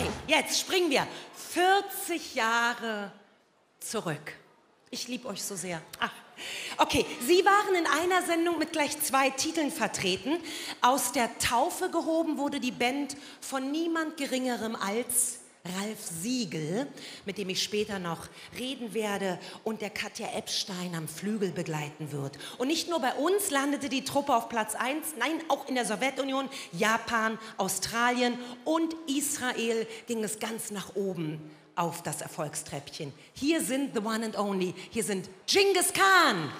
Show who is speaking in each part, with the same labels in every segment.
Speaker 1: Okay, jetzt springen wir 40 Jahre zurück. Ich liebe euch so sehr. Ach. Okay, Sie waren in einer Sendung mit gleich zwei Titeln vertreten. Aus der Taufe gehoben wurde die Band von niemand Geringerem als Ralf Siegel, mit dem ich später noch reden werde und der Katja Epstein am Flügel begleiten wird. Und nicht nur bei uns landete die Truppe auf Platz 1, nein, auch in der Sowjetunion, Japan, Australien und Israel ging es ganz nach oben auf das Erfolgstreppchen. Hier sind The One and Only, hier sind Genghis Khan.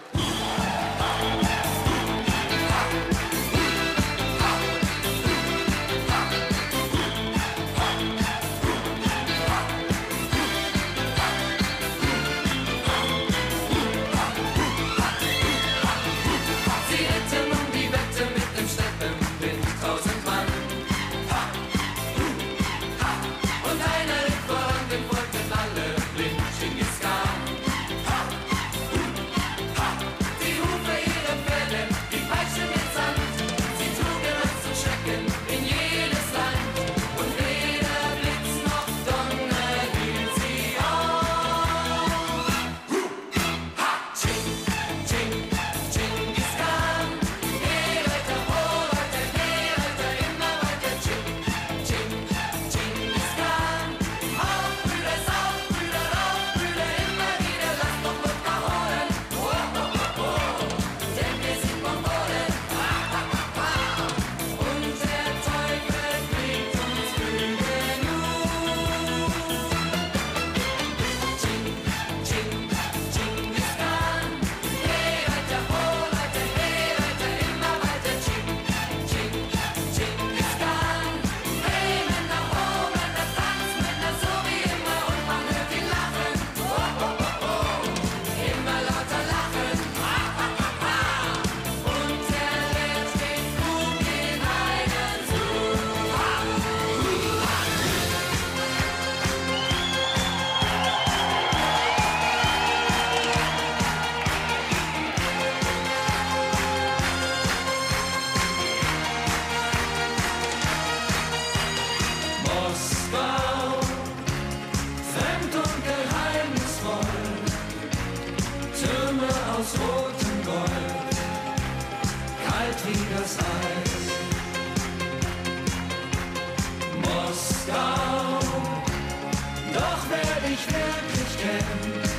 Speaker 1: kennt,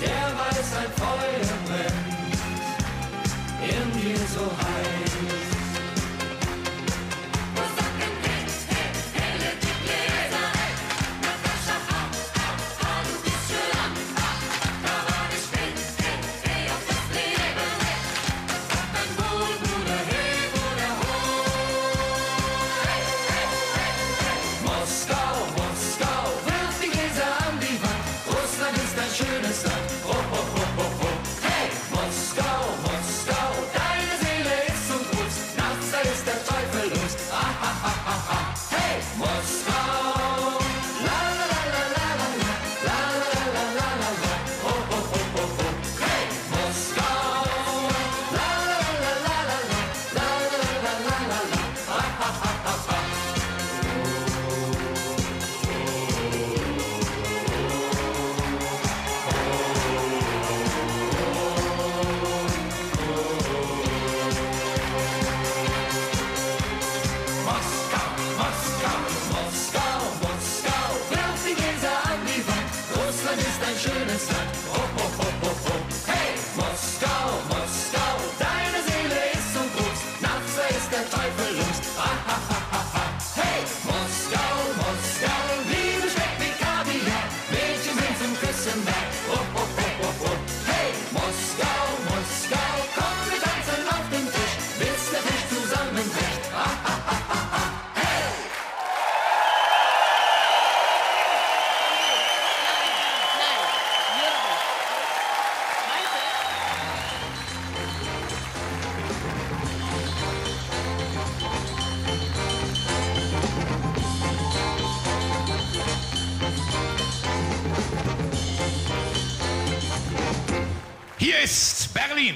Speaker 1: der weiß ein Feuer.
Speaker 2: Hier ist Berlin.